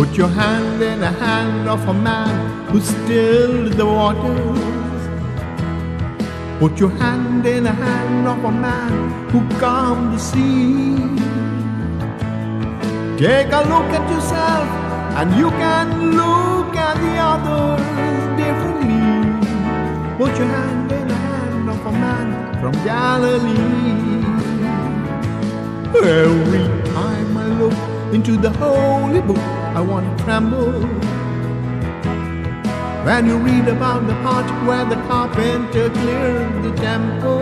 Put your hand in the hand of a man who stilled the waters. Put your hand in the hand of a man who calmed the sea. Take a look at yourself, and you can look at the others differently. Put your hand in the hand of a man from Galilee. Every time into the holy book, I want to tremble. When you read about the part where the carpenter cleared the temple.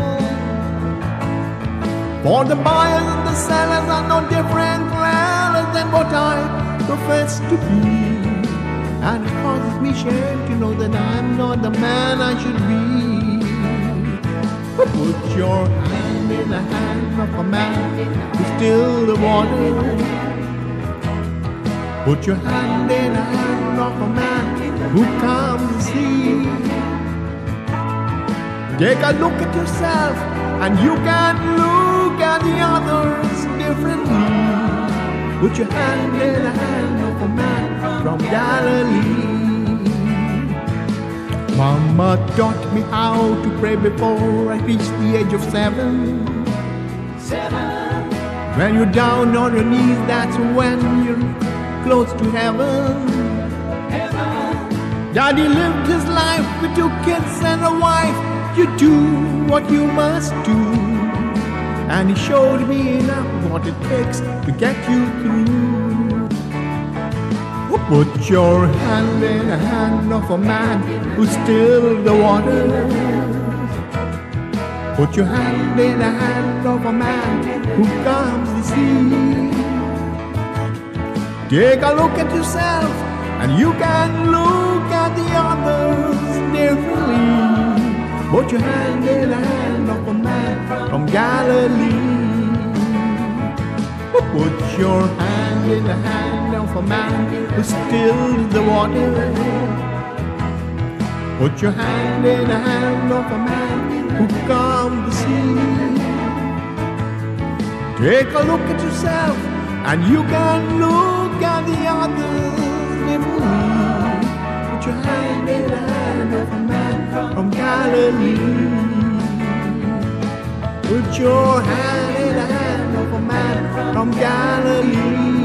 For the buyers and the sellers are no different clearer than what I profess to be. And it causes me shame to know that I'm not the man I should be. But Put your hand in the hand of a man who still the water. Put your hand in the hand of a man who calms the sea. Take a look at yourself, and you can look at the others differently. Put your hand in the hand of a man from Galilee. Mama taught me how to pray before I reached the age of seven. Seven. When you're down on your knees, that's when you're close to heaven. Heaven. Daddy lived his life with two kids and a wife. You do what you must do. And he showed me enough what it takes to get you through. Put your hand in the hand of a man who stilled the water. Put your hand in the hand of a man who calms the sea. Take a look at yourself, and you can look at the others differently. Put your hand in the hand of a man from Galilee. Put your hand in the hand of a man who stilled the water. Put your hand in the hand of a man who calmed the sea. Take a look at yourself, and you can look at the a man from Galilee. Put your hand in the hand of a man from Galilee.